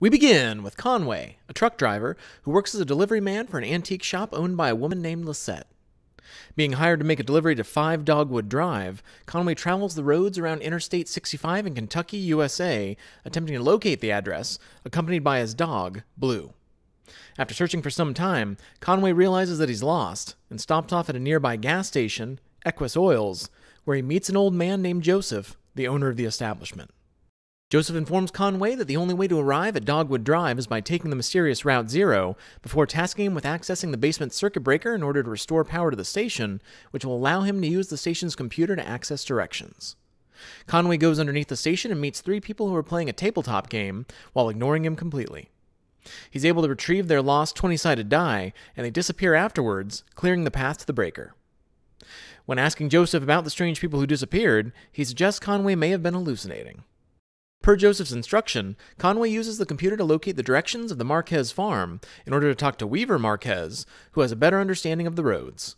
We begin with Conway, a truck driver who works as a delivery man for an antique shop owned by a woman named Lysette. Being hired to make a delivery to 5 Dogwood Drive, Conway travels the roads around Interstate 65 in Kentucky, USA, attempting to locate the address, accompanied by his dog, Blue. After searching for some time, Conway realizes that he's lost and stops off at a nearby gas station, Equus Oils, where he meets an old man named Joseph, the owner of the establishment. Joseph informs Conway that the only way to arrive at Dogwood Drive is by taking the mysterious Route Zero, before tasking him with accessing the basement circuit breaker in order to restore power to the station, which will allow him to use the station's computer to access directions. Conway goes underneath the station and meets three people who are playing a tabletop game while ignoring him completely. He's able to retrieve their lost 20 sided die, and they disappear afterwards, clearing the path to the breaker. When asking Joseph about the strange people who disappeared, he suggests Conway may have been hallucinating. Per Joseph's instruction, Conway uses the computer to locate the directions of the Marquez farm in order to talk to Weaver Marquez, who has a better understanding of the roads.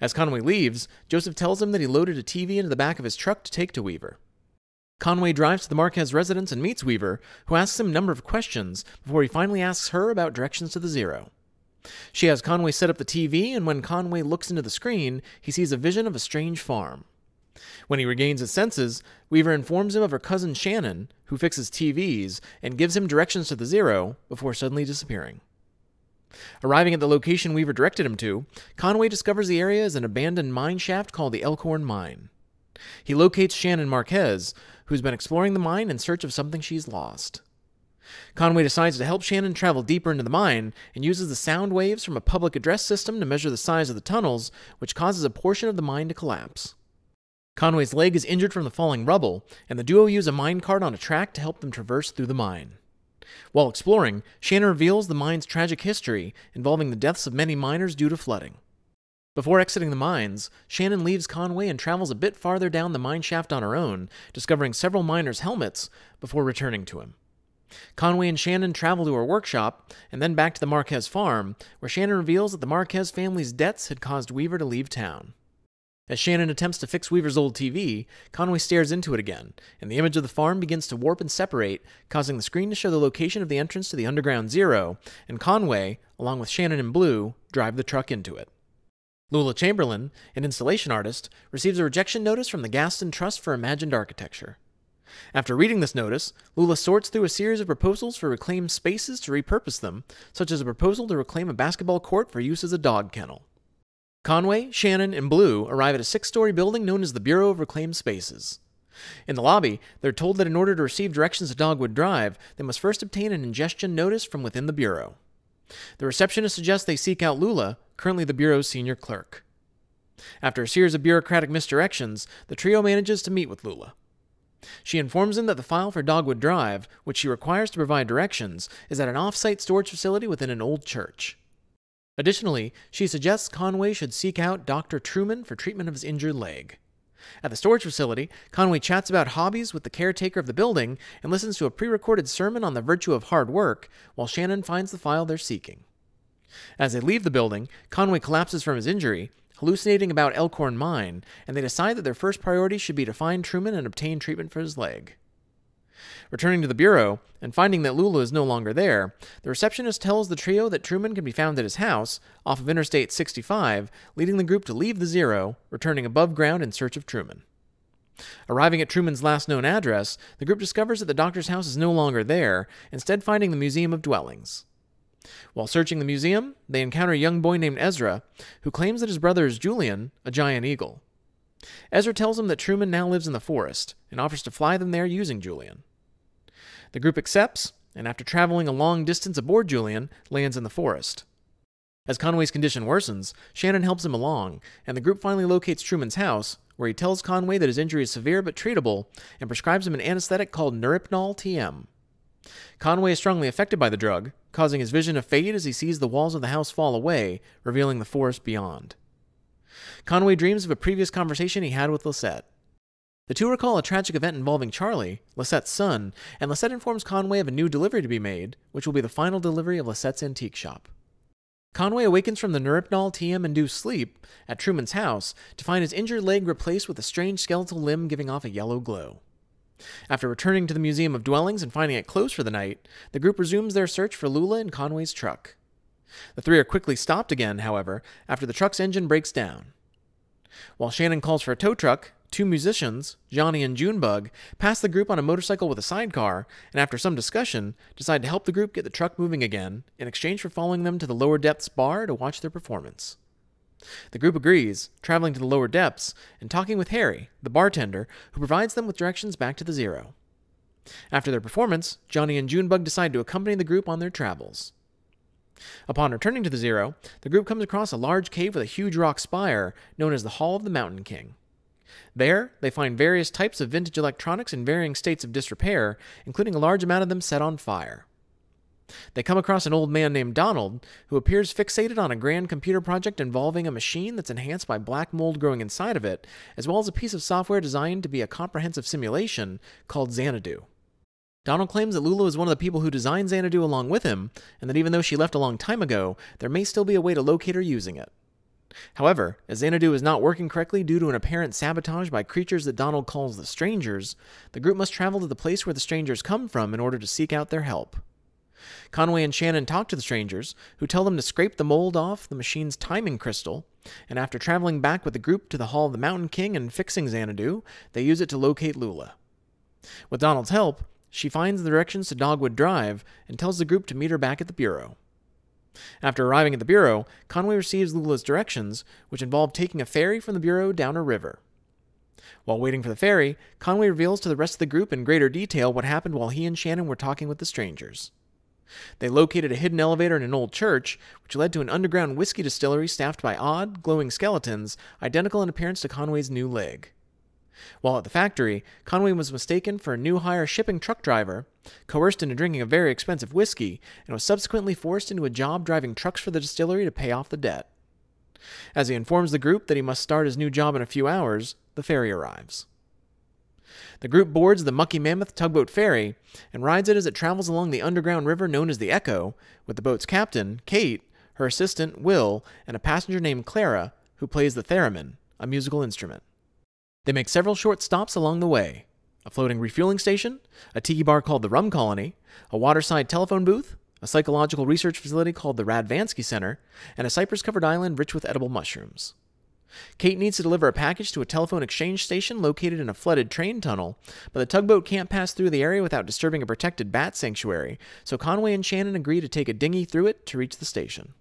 As Conway leaves, Joseph tells him that he loaded a TV into the back of his truck to take to Weaver. Conway drives to the Marquez residence and meets Weaver, who asks him a number of questions before he finally asks her about directions to the Zero. She has Conway set up the TV, and when Conway looks into the screen, he sees a vision of a strange farm. When he regains his senses, Weaver informs him of her cousin Shannon, who fixes TVs, and gives him directions to the Zero before suddenly disappearing. Arriving at the location Weaver directed him to, Conway discovers the area is an abandoned mine shaft called the Elkhorn Mine. He locates Shannon Marquez, who's been exploring the mine in search of something she's lost. Conway decides to help Shannon travel deeper into the mine and uses the sound waves from a public address system to measure the size of the tunnels, which causes a portion of the mine to collapse. Conway's leg is injured from the falling rubble, and the duo use a mine cart on a track to help them traverse through the mine. While exploring, Shannon reveals the mine's tragic history, involving the deaths of many miners due to flooding. Before exiting the mines, Shannon leaves Conway and travels a bit farther down the mine shaft on her own, discovering several miners' helmets before returning to him. Conway and Shannon travel to her workshop and then back to the Marquez farm, where Shannon reveals that the Marquez family's debts had caused Weaver to leave town. As Shannon attempts to fix Weaver's old TV, Conway stares into it again, and the image of the farm begins to warp and separate, causing the screen to show the location of the entrance to the Underground Zero, and Conway, along with Shannon and Blue, drive the truck into it. Lula Chamberlain, an installation artist, receives a rejection notice from the Gaston Trust for Imagined Architecture. After reading this notice, Lula sorts through a series of proposals for reclaimed spaces to repurpose them, such as a proposal to reclaim a basketball court for use as a dog kennel. Conway, Shannon, and Blue arrive at a six story building known as the Bureau of Reclaimed Spaces. In the lobby, they're told that in order to receive directions to Dogwood Drive, they must first obtain an ingestion notice from within the Bureau. The receptionist suggests they seek out Lula, currently the Bureau's senior clerk. After a series of bureaucratic misdirections, the trio manages to meet with Lula. She informs him that the file for Dogwood Drive, which she requires to provide directions, is at an off site storage facility within an old church. Additionally, she suggests Conway should seek out Dr. Truman for treatment of his injured leg. At the storage facility, Conway chats about hobbies with the caretaker of the building and listens to a pre recorded sermon on the virtue of hard work while Shannon finds the file they're seeking. As they leave the building, Conway collapses from his injury, hallucinating about Elkhorn Mine, and they decide that their first priority should be to find Truman and obtain treatment for his leg. Returning to the bureau and finding that Lula is no longer there, the receptionist tells the trio that Truman can be found at his house off of Interstate 65, leading the group to leave the Zero, returning above ground in search of Truman. Arriving at Truman's last known address, the group discovers that the doctor's house is no longer there, instead, finding the Museum of Dwellings. While searching the museum, they encounter a young boy named Ezra, who claims that his brother is Julian, a giant eagle. Ezra tells him that Truman now lives in the forest and offers to fly them there using Julian. The group accepts, and after traveling a long distance aboard Julian, lands in the forest. As Conway's condition worsens, Shannon helps him along, and the group finally locates Truman's house, where he tells Conway that his injury is severe but treatable and prescribes him an anesthetic called Neuripnol TM. Conway is strongly affected by the drug, causing his vision to fade as he sees the walls of the house fall away, revealing the forest beyond. Conway dreams of a previous conversation he had with Lysette. The two recall a tragic event involving Charlie, Lysette's son, and Lysette informs Conway of a new delivery to be made, which will be the final delivery of Lysette's antique shop. Conway awakens from the Neuripnol TM induced sleep at Truman's house to find his injured leg replaced with a strange skeletal limb giving off a yellow glow. After returning to the Museum of Dwellings and finding it closed for the night, the group resumes their search for Lula in Conway's truck. The three are quickly stopped again, however, after the truck's engine breaks down. While Shannon calls for a tow truck, two musicians, Johnny and Junebug, pass the group on a motorcycle with a sidecar, and after some discussion, decide to help the group get the truck moving again in exchange for following them to the lower depths bar to watch their performance. The group agrees, traveling to the lower depths and talking with Harry, the bartender, who provides them with directions back to the Zero. After their performance, Johnny and Junebug decide to accompany the group on their travels. Upon returning to the Zero, the group comes across a large cave with a huge rock spire known as the Hall of the Mountain King. There, they find various types of vintage electronics in varying states of disrepair, including a large amount of them set on fire. They come across an old man named Donald, who appears fixated on a grand computer project involving a machine that's enhanced by black mold growing inside of it, as well as a piece of software designed to be a comprehensive simulation called Xanadu. Donald claims that Lulu is one of the people who designed Xanadu along with him, and that even though she left a long time ago, there may still be a way to locate her using it. However, as Xanadu is not working correctly due to an apparent sabotage by creatures that Donald calls the Strangers, the group must travel to the place where the Strangers come from in order to seek out their help. Conway and Shannon talk to the strangers, who tell them to scrape the mold off the machine's timing crystal, and after traveling back with the group to the Hall of the Mountain King and fixing Xanadu, they use it to locate Lula. With Donald's help, she finds the directions to Dogwood Drive and tells the group to meet her back at the Bureau. After arriving at the Bureau, Conway receives Lula's directions, which involve taking a ferry from the Bureau down a river. While waiting for the ferry, Conway reveals to the rest of the group in greater detail what happened while he and Shannon were talking with the strangers. They located a hidden elevator in an old church, which led to an underground whiskey distillery staffed by odd, glowing skeletons, identical in appearance to Conway's new leg. While at the factory, Conway was mistaken for a new hire shipping truck driver, coerced into drinking a very expensive whiskey, and was subsequently forced into a job driving trucks for the distillery to pay off the debt. As he informs the group that he must start his new job in a few hours, the ferry arrives. The group boards the Mucky Mammoth tugboat ferry and rides it as it travels along the underground river known as the Echo, with the boat's captain, Cate, her assistant, Will, and a passenger named Clara, who plays the theremin, a musical instrument. They make several short stops along the way a floating refueling station, a tiki bar called the Rum Colony, a waterside telephone booth, a psychological research facility called the Radvansky Center, and a cypress covered island rich with edible mushrooms. Cate needs to deliver a package to a telephone exchange station located in a flooded train tunnel, but the tugboat can't pass through the area without disturbing a protected bat sanctuary, so Conway and Shannon agree to take a dinghy through it to reach the station.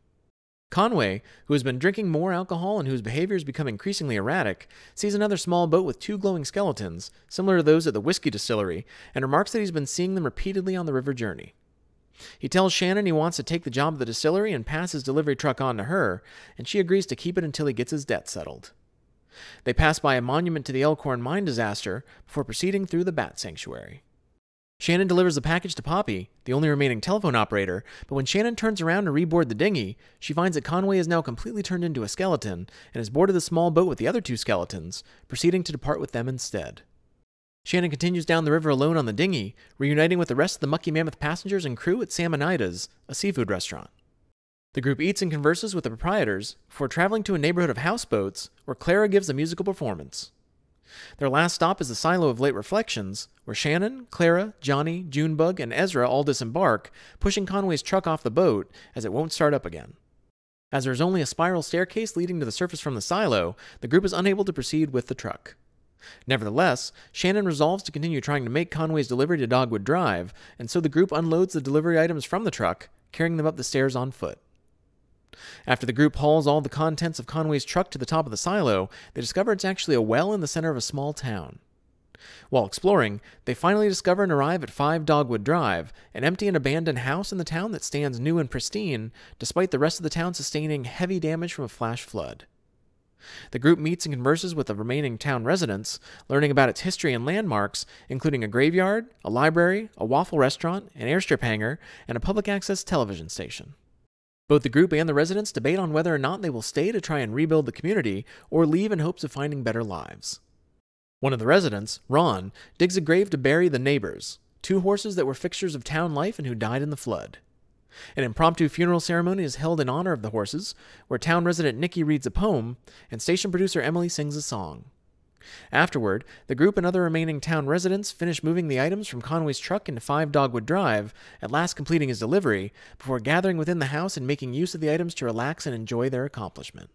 Conway, who has been drinking more alcohol and whose behavior has become increasingly erratic, sees another small boat with two glowing skeletons, similar to those at the whiskey distillery, and remarks that he's been seeing them repeatedly on the river journey. He tells Shannon he wants to take the job of the distillery and pass his delivery truck on to her, and she agrees to keep it until he gets his debt settled. They pass by a monument to the Elkhorn mine disaster before proceeding through the bat sanctuary. Shannon delivers the package to Poppy, the only remaining telephone operator, but when Shannon turns around to reboard the dinghy, she finds that Conway is now completely turned into a skeleton and has boarded the small boat with the other two skeletons, proceeding to depart with them instead. Shannon continues down the river alone on the dinghy, reuniting with the rest of the Mucky Mammoth passengers and crew at Salmonida's, a seafood restaurant. The group eats and converses with the proprietors before traveling to a neighborhood of houseboats where Clara gives a musical performance. Their last stop is the silo of late reflections, where Shannon, Clara, Johnny, Junebug, and Ezra all disembark, pushing Conway's truck off the boat as it won't start up again. As there is only a spiral staircase leading to the surface from the silo, the group is unable to proceed with the truck. Nevertheless, Shannon resolves to continue trying to make Conway's delivery to Dogwood Drive, and so the group unloads the delivery items from the truck, carrying them up the stairs on foot. After the group hauls all the contents of Conway's truck to the top of the silo, they discover it's actually a well in the center of a small town. While exploring, they finally discover and arrive at 5 Dogwood Drive, an empty and abandoned house in the town that stands new and pristine, despite the rest of the town sustaining heavy damage from a flash flood. The group meets and converses with the remaining town residents, learning about its history and landmarks, including a graveyard, a library, a waffle restaurant, an airstrip hangar, and a public access television station. Both the group and the residents debate on whether or not they will stay to try and rebuild the community or leave in hopes of finding better lives. One of the residents, Ron, digs a grave to bury the neighbors, two horses that were fixtures of town life and who died in the flood. An impromptu funeral ceremony is held in honor of the horses, where town resident Nikki reads a poem and station producer Emily sings a song. Afterward, the group and other remaining town residents finish moving the items from Conway's truck into 5 Dogwood Drive, at last completing his delivery, before gathering within the house and making use of the items to relax and enjoy their accomplishment.